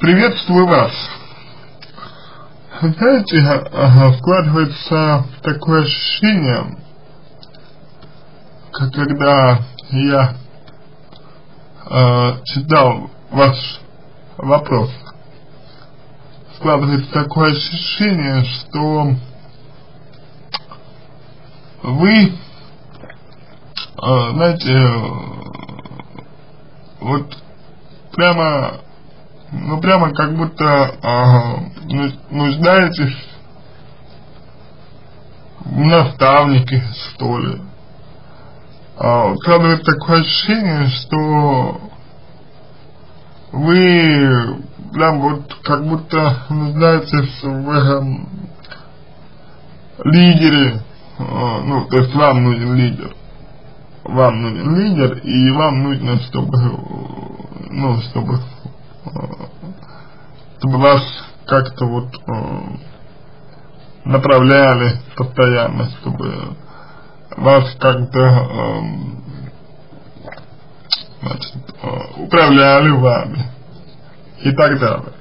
Приветствую вас. Знаете, вкладывается такое ощущение, как когда я э, читал ваш вопрос, складывается такое ощущение, что вы, э, знаете, вот прямо, ну прямо как будто э, нуждаетесь в наставнике, что ли. Э, складывается такое ощущение, что вы прям вот как будто нуждаетесь в э, лидере, э, ну, то есть вам нужен лидер. Вам нужен лидер, и вам нужно, чтобы, ну, чтобы, чтобы вас как-то вот э, направляли постоянно, чтобы вас как-то э, значит, э, управляли вами и так далее.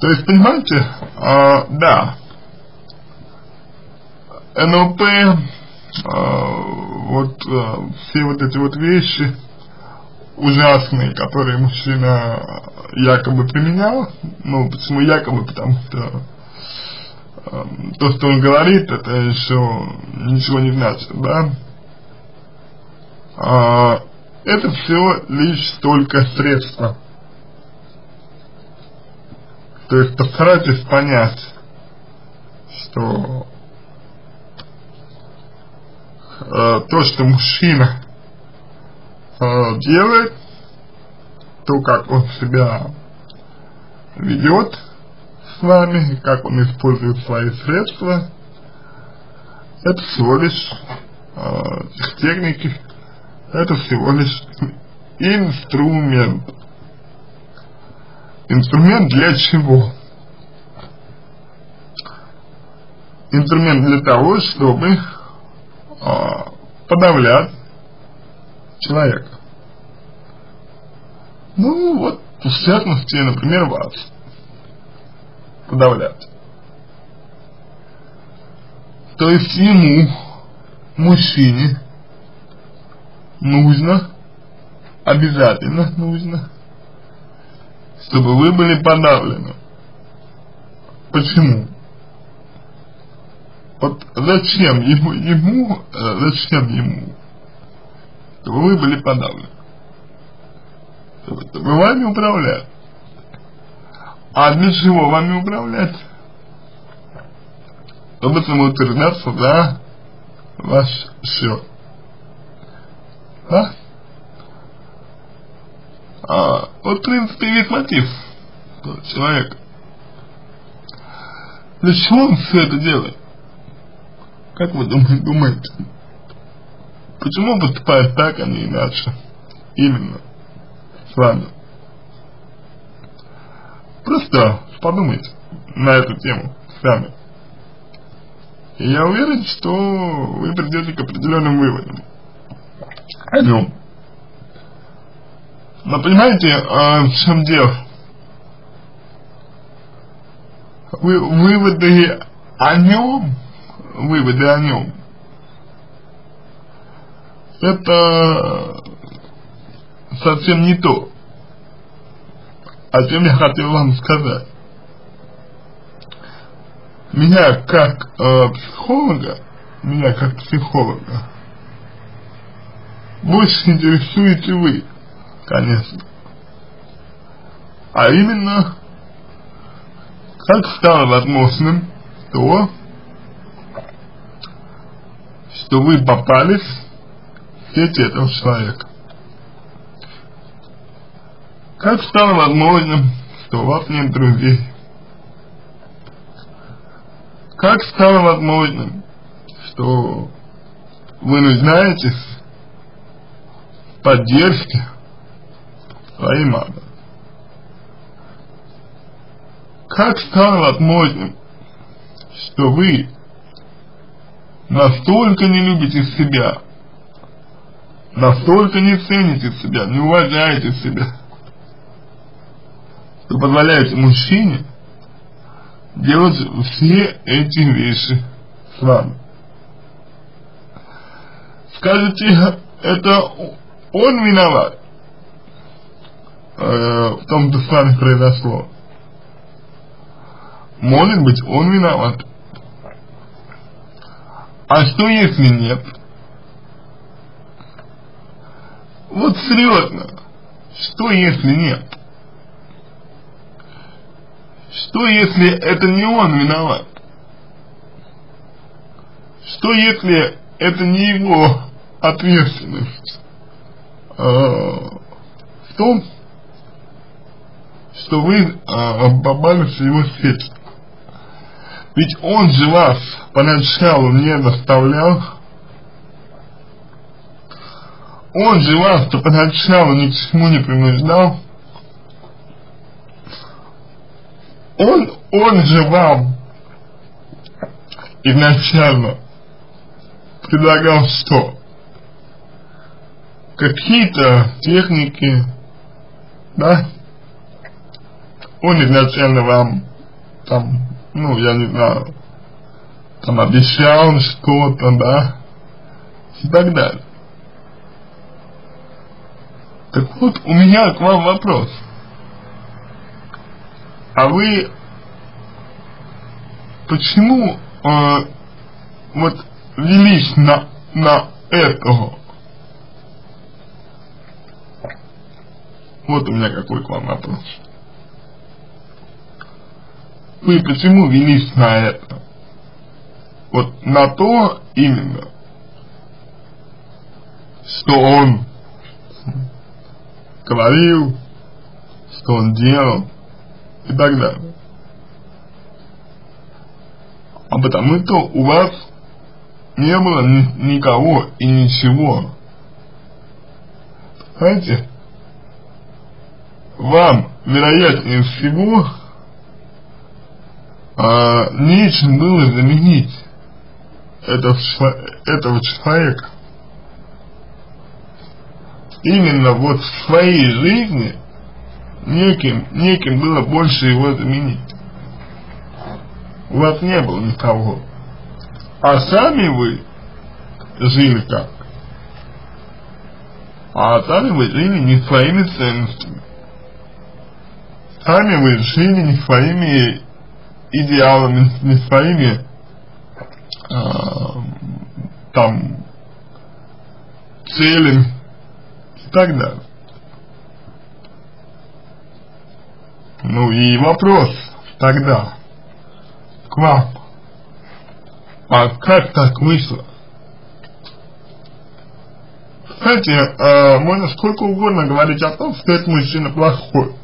То есть, понимаете, э, да, НЛП, э, вот э, все вот эти вот вещи ужасные, которые мужчина якобы применял, ну, почему якобы, потому что э, то, что он говорит, это еще ничего не значит, да, а, это все лишь только средства. То есть постарайтесь понять, что э, то, что мужчина э, делает, то, как он себя ведет с вами, как он использует свои средства, это всего лишь э, техники, это всего лишь инструмент. Инструмент для чего? Инструмент для того, чтобы а, подавлять человека. Ну вот, в частности, например, вас подавлять. То есть ему, мужчине, нужно, обязательно нужно, чтобы вы были подавлены. Почему? Вот зачем ему, ему, э, зачем ему, чтобы вы были подавлены? Чтобы вами управлять. А для чего вами управлять? Чтобы самоутверждаться за ваш счет. Да? А, вот, в принципе, весь мотив человека. Для чего он все это делает? Как вы думаете? Почему поступает так, а не иначе? Именно вами. Просто подумайте на эту тему сами. И я уверен, что вы придете к определенным выводам о нем. Но понимаете, э, в чем дело? Вы, выводы о нем выводы о нем. Это совсем не то, о чем я хотел вам сказать. Меня как э, психолога, меня как психолога, больше интересуете вы, конечно. А именно, как стало возможным то, что вы попались в сеть этого человека. Как стало возможным, что у вас нет друзей? Как стало возможным, что вы нуждаетесь в поддержке своей мамы? Как стало возможным, что вы настолько не любите себя, настолько не цените себя, не уважаете себя, что позволяете мужчине делать все эти вещи с вами. Скажете, это он виноват э, в том, что с вами произошло. Может быть, он виноват. А что если нет? Вот серьезно, что если нет? Что если это не он виноват? Что если это не его ответственность э, в том, что вы э, попали в его сеть? Ведь он же вас поначалу не заставлял, он же вас-то поначалу ни к чему не принуждал, он, он же вам изначально предлагал что? Какие-то техники, да? Он изначально вам там, ну, я не знаю, там обещал что-то, да, и так далее. Так вот, у меня к вам вопрос а вы почему э, вот велись на, на этого? Вот у меня какой к вам вопрос. Вы почему велись на это? Вот на то именно, что он говорил, что он делал, и так далее. А потому что у вас не было ни, никого и ничего. Знаете, вам, вероятнее всего, а, нечем было заменить этого, этого человека. Именно вот в своей жизни неким, неким было больше его заменить. У вас не было никого. А сами вы жили как? А сами вы жили не своими ценностями. Сами вы жили не своими идеалами, не своими э, там целями и так далее. Ну и вопрос тогда к вам. А как так вышло? Знаете, э, можно сколько угодно говорить о том, что этот мужчина плохой.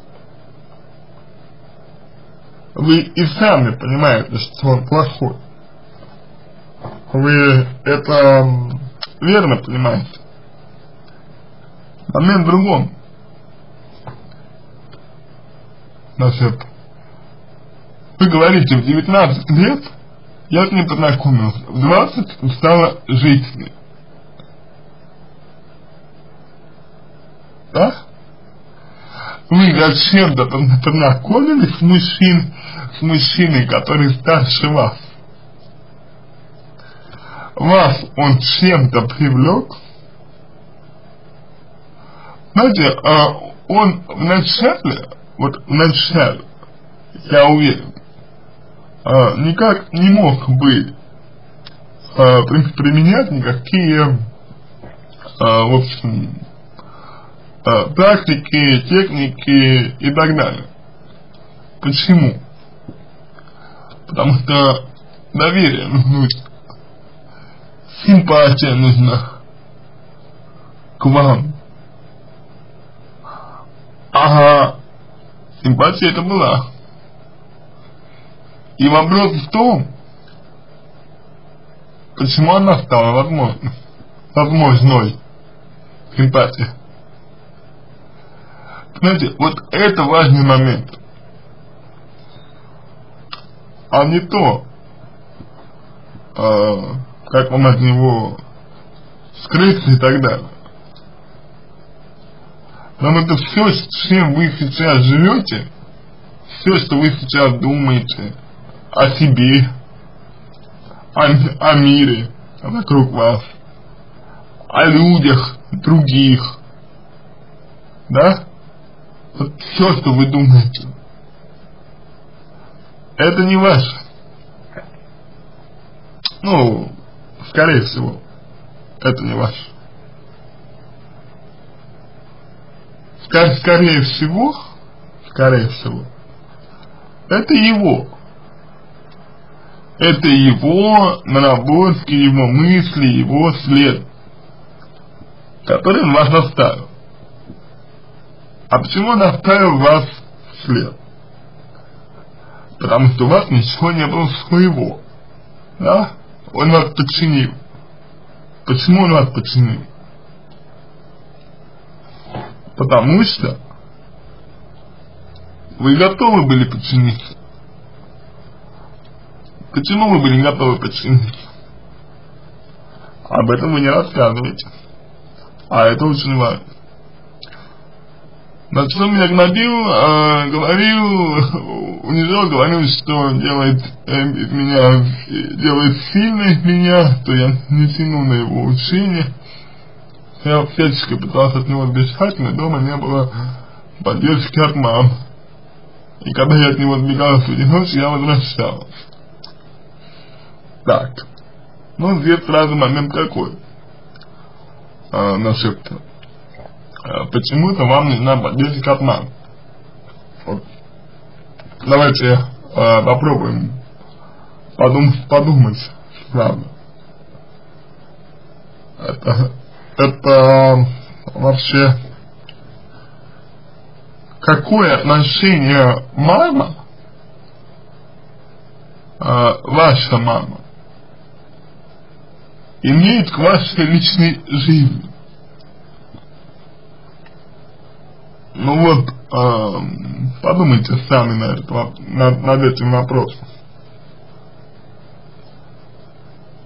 Вы и сами понимаете, что он плохой. Вы это верно понимаете. Момент в другом. Значит, вы говорите, в 19 лет я с ним познакомился, в 20 стала жить с ним. Да? Вы зачем-то познакомились с, мужчин, с мужчиной, который старше вас. Вас он чем-то привлек. Знаете, а он вначале вот вначале, я уверен, а, никак не мог бы а, применять никакие, а, в общем, а, практики, техники и так далее. Почему? Потому что доверие нужно, симпатия нужна к вам. Ага, Симпатия это была. И вопрос в том, почему она стала возможной, возможной симпатия. Знаете, вот это важный момент. А не то, э, как вам от него скрыться и так далее. Потому что все, с чем вы сейчас живете, все, что вы сейчас думаете о себе, о, о мире вокруг вас, о людях других, да? Вот все, что вы думаете, это не ваше. Ну, скорее всего, это не ваше. Скорее, всего, скорее всего, это его. Это его наработки, его мысли, его след, который он вас оставил. А почему он оставил вас след? Потому что у вас ничего не было своего. Да? Он вас подчинил. Почему он вас подчинил? Потому что вы готовы были подчиниться. Почему вы были готовы подчиниться? Об этом вы не рассказываете. А это очень важно. На что меня гнобил, э, говорил, унижал, говорил, что делает э, меня, делает сильной меня, то я не тяну на его учение. Я всячески пытался от него сбежать, но дома не было поддержки от мам. И когда я от него сбегал в одиночку, я возвращался. Так. Ну, здесь сразу момент какой. А, насчет а, почему-то вам нужна поддержка от мам. Вот. Давайте а, попробуем подум подумать, правда. Это, это вообще какое отношение мама, э, ваша мама, имеет к вашей личной жизни. Ну вот, э, подумайте сами на над, над этим вопросом.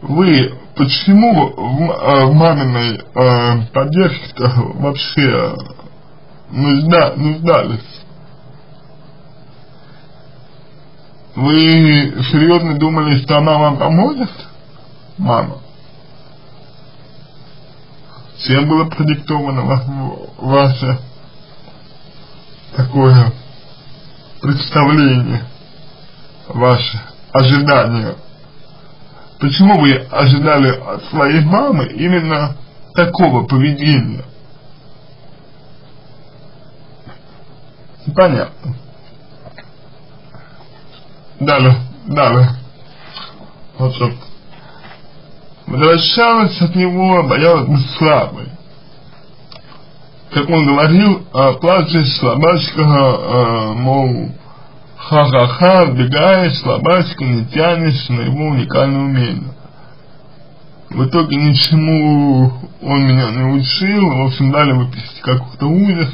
Вы почему в, э, в маминой э, поддержке вообще нужда, нуждались? Вы серьезно думали, что она вам поможет? Мама. Чем было продиктовано ваше такое представление, ваше ожидание? Почему вы ожидали от своей мамы именно такого поведения? Понятно. Далее, далее. Вот что. Возвращалась от него, боялась быть слабой. Как он говорил, плачешь, слабачка, а, мол, ха-ха-ха, вбегаешь, слабачка, не тянешь на его уникальное умение. В итоге ничему он меня не учил, в общем, дали выписать какой-то ужас.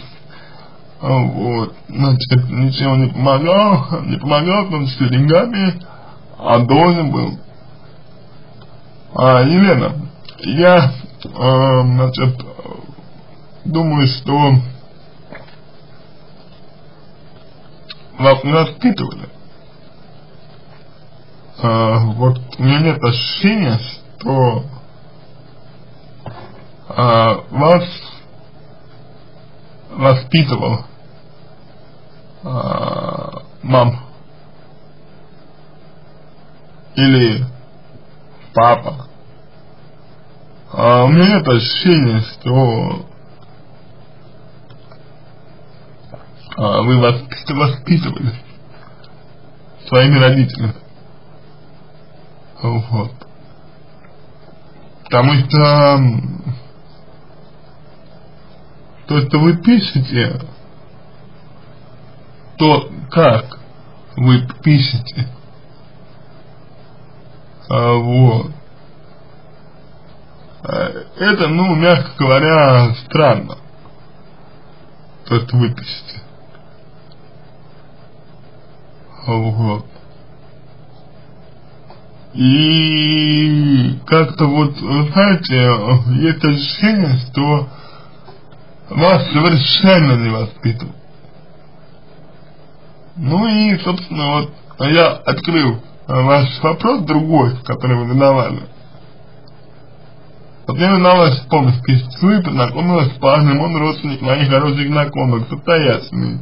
А, вот, значит, ничего не помогал, не помогал, в том числе деньгами, а должен был а, Елена, я, э, значит, думаю, что вас не воспитывали. Э, вот у меня нет ощущения, что э, вас воспитывал э, мам или папа. А у меня нет ощущения, что а, вы воспитывались своими родителями. Вот. Потому что то, что вы пишете, то, как вы пишете, а, вот. А, это, ну, мягко говоря, странно. То, что вы пишете. Вот. И как-то вот, знаете, есть ощущение, что вас совершенно не воспитывал. Ну и, собственно, вот я открыл ваш вопрос другой, который вы задавали. Вот мне надо вспомнить, вы познакомилась с парнем, он родственник моих хороших знакомых, состоятельный.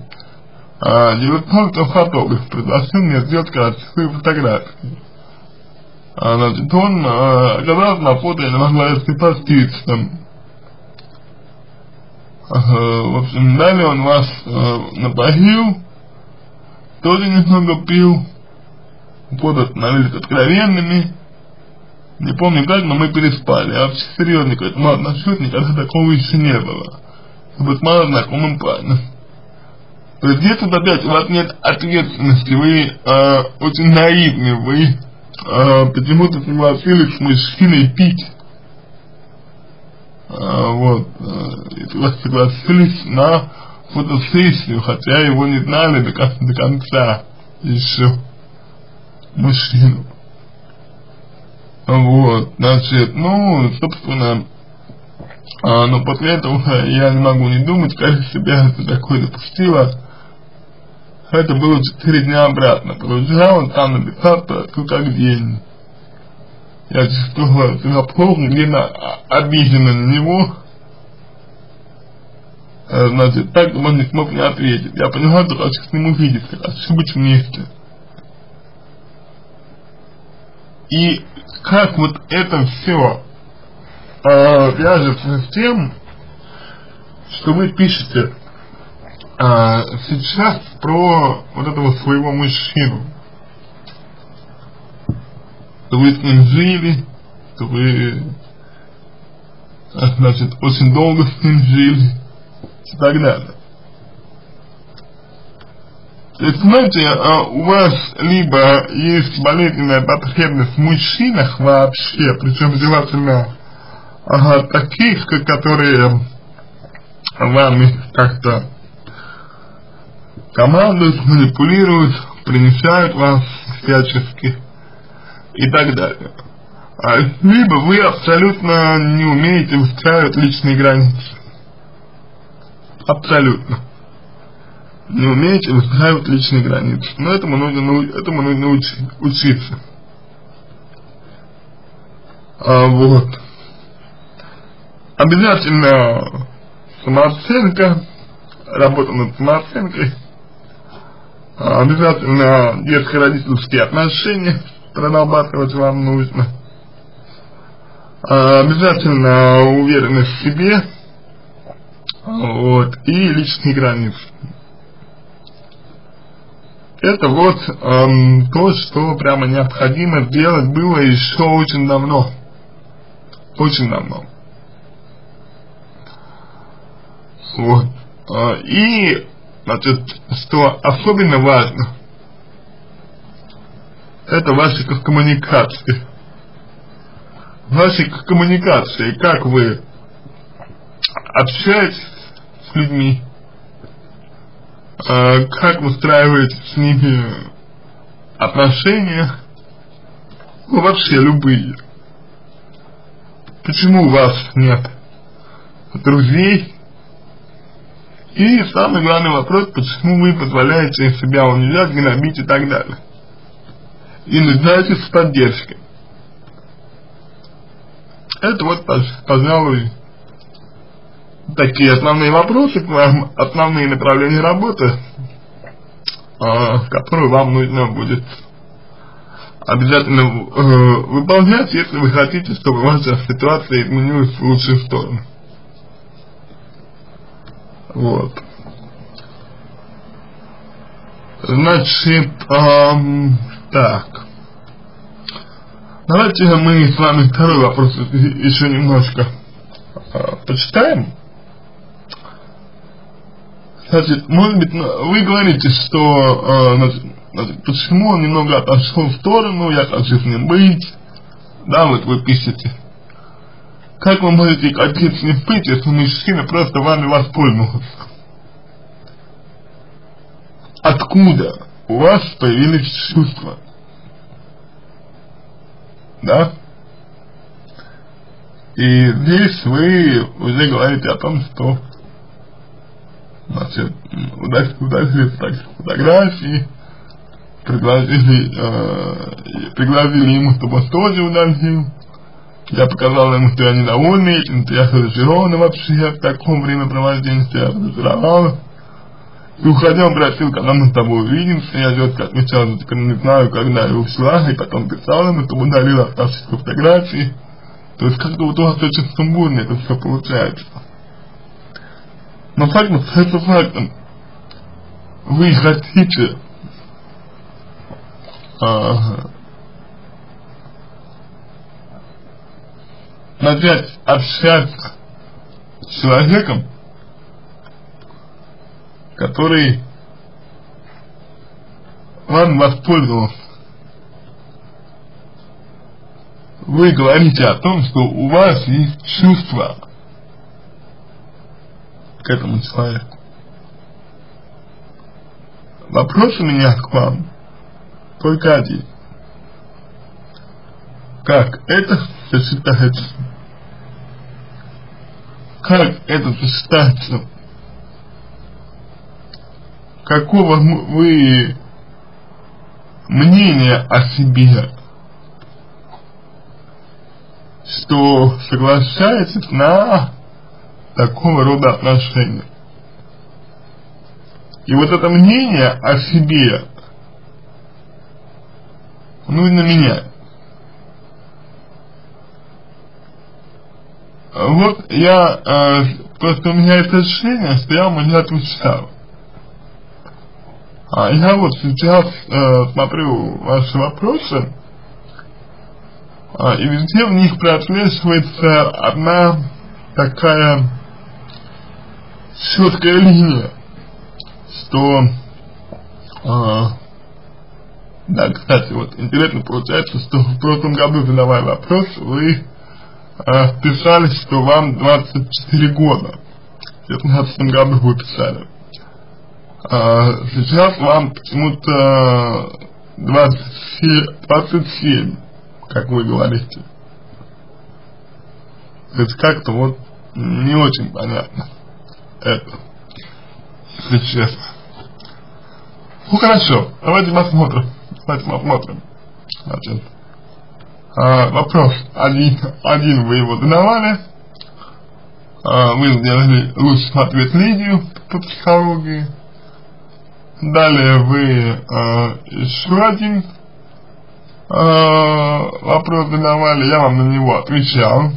А, 19 фотограф предложил мне сделать красивые фотографии. А, значит, он а, оказался на фото, я не могла. А, в общем, далее он вас а, напоил, тоже немного пил, фото становились откровенными, не помню как, но мы переспали. Я вообще серьезно к этому отношусь, никогда такого еще не было. С мало знакомым парнем. То есть здесь вот опять у вас нет ответственности, вы э, очень наивны, вы э, почему-то согласились с мужчиной пить. Э, вот, э, вы согласились на фотосессию, хотя его не знали до, до конца еще мужчину. Вот, значит, ну, собственно, а, но после этого я не могу не думать, как себя такое допустила. Это было четыре дня обратно. Позавчера он там написал, что как день. Я чувствовала себя плохо, где-то обижена на него. А, значит, так он не смог мне ответить. Я поняла, что хочу с ним увидеться, хочу быть вместе. И как вот это все э, вяжется с тем, что вы пишете э, сейчас про вот этого своего мужчину. Вы с ним жили, вы, значит, очень долго с ним жили и так далее. То знаете, а, у вас либо есть болезненная потребность в мужчинах вообще, причем желательно ага, таких, которые вами как-то командуют, манипулируют, принижают вас всячески и так далее. А, либо вы абсолютно не умеете выстраивать личные границы. Абсолютно не умеете выстраивать личные границы. Но этому нужно, этому нужно уч, учиться. А, вот. Обязательно самооценка, работа над самооценкой, обязательно детско-родительские отношения прорабатывать вам нужно, обязательно уверенность в себе, вот, и личные границы. Это вот эм, то, что прямо необходимо сделать было еще очень давно. Очень давно. Вот. Э, и, значит, что особенно важно, это ваши коммуникации. Ваши коммуникации, как вы общаетесь с людьми, э, как выстраиваете с ними отношения, ну вообще любые. Почему у вас нет друзей? И самый главный вопрос, почему вы позволяете себя унижать, гнобить и так далее. И нуждаетесь в поддержке. Это вот, пожалуй, такие основные вопросы к вам, основные направления работы, э, которые вам нужно будет обязательно э, выполнять, если вы хотите, чтобы ваша ситуация изменилась в лучшую сторону. Вот. Значит, эм, так. Давайте мы с вами второй вопрос еще немножко э, почитаем. Значит, может быть, вы говорите, что э, значит, почему он немного отошел в сторону, я хочу с ним быть, да, вот вы пишете. Как вы можете хотеть с ним быть, если мужчина просто вами воспользовался? Откуда у вас появились чувства? Да? И здесь вы уже говорите о том, что значит, удалили фотографии, предложили, э, предложили ему, чтобы он тоже удалил. Я показал ему, что я недовольный что я разочарован вообще в таком времяпровождении, я разочаровал. И уходя, он просил, когда мы с тобой увидимся, я четко отвечал, что не знаю, когда его всего, и потом писал ему, чтобы удалил оставшиеся фотографии. То есть как-то вот у вас очень сумбурно это все получается. Но фактом остается фактом. Вы хотите а, начать общаться с человеком, который вам воспользовался. Вы говорите о том, что у вас есть чувства к этому человеку. Вопрос у меня к вам только один. Как это сочетается? Как это сочетается? Какого вы мнения о себе, что соглашаетесь на такого рода отношения. И вот это мнение о себе нужно менять. Вот я, э, просто у меня это ощущение, что я вам не отвечал. А я вот сейчас э, смотрю ваши вопросы, э, и везде в них прослеживается одна такая четкая линия, что э, да, кстати, вот интересно получается, что в прошлом году, задавая вопрос, вы э, писали, что вам 24 года. В 2015 году вы писали. А сейчас вам почему-то 27, 27, как вы говорите. То есть как-то вот не очень понятно это, если честно. Ну хорошо, давайте посмотрим. Давайте посмотрим. Значит, а, вопрос один, один вы его задавали. А, вы сделали лучший ответ Лидию по психологии. Далее вы а, еще один а, вопрос задавали, я вам на него отвечал.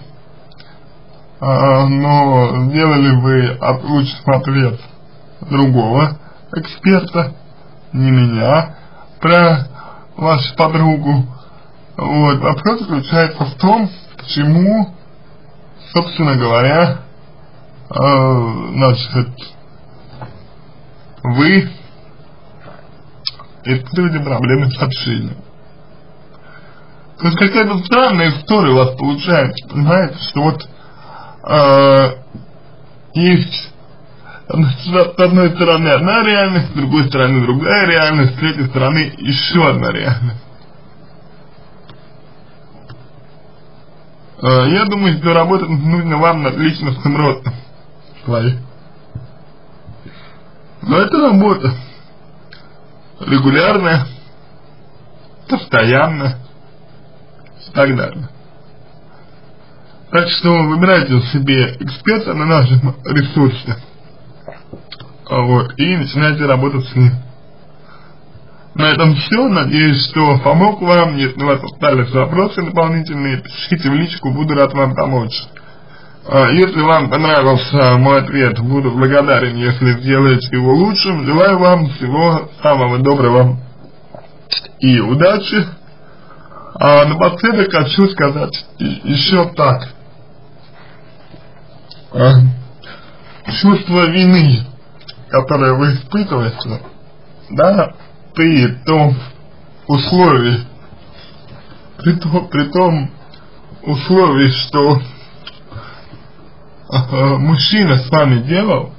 Но сделали вы лучший ответ другого эксперта, не меня, про вашу подругу. Вот, вопрос заключается в том, почему, собственно говоря, э, значит, вы испытываете проблемы с общением. То есть какая-то странная история у вас получается, понимаете, что вот э, есть с одной стороны одна реальность, с другой стороны другая реальность, с третьей стороны еще одна реальность. Я думаю, что работать нужно вам над личностным ростом своей. Но это работа регулярная, постоянная и так далее. Так что выбирайте себе эксперта на нашем ресурсе. Вот, и начинайте работать с ним. На этом все. Надеюсь, что помог вам. Если у вас остались вопросы дополнительные, пишите в личку, буду рад вам помочь. А, если вам понравился мой ответ, буду благодарен, если сделаете его лучшим. Желаю вам всего самого доброго и удачи. А напоследок хочу сказать еще так. А, чувство вины которое вы испытываете, да, при том условии, при том, при том условии, что э, мужчина с вами делал,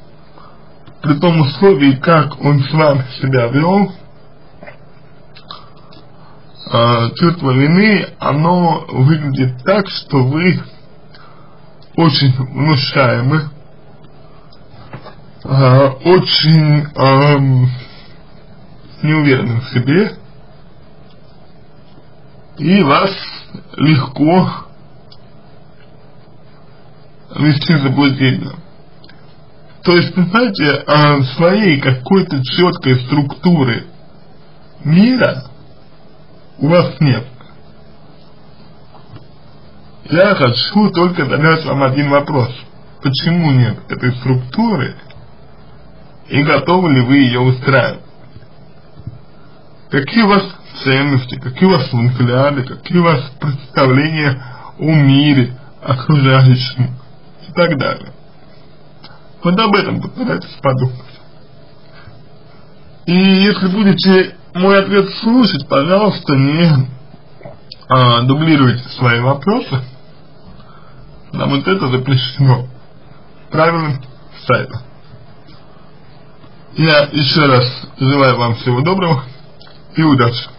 при том условии, как он с вами себя вел, э, чувство вины, оно выглядит так, что вы очень внушаемы, э, очень э, неуверены в себе, и вас легко вести заблуждение. То есть, понимаете, э, своей какой-то четкой структуры мира у вас нет. Я хочу только задать вам один вопрос. Почему нет этой структуры и готовы ли вы ее устраивать? Какие у вас ценности, какие у вас взгляды, какие у вас представления о мире, окружающем и так далее. Вот об этом постарайтесь подумать. И если будете мой ответ слушать, пожалуйста, не а, дублируйте свои вопросы. Нам вот это запрещено правилам сайта. Я еще раз желаю вам всего доброго и удачи.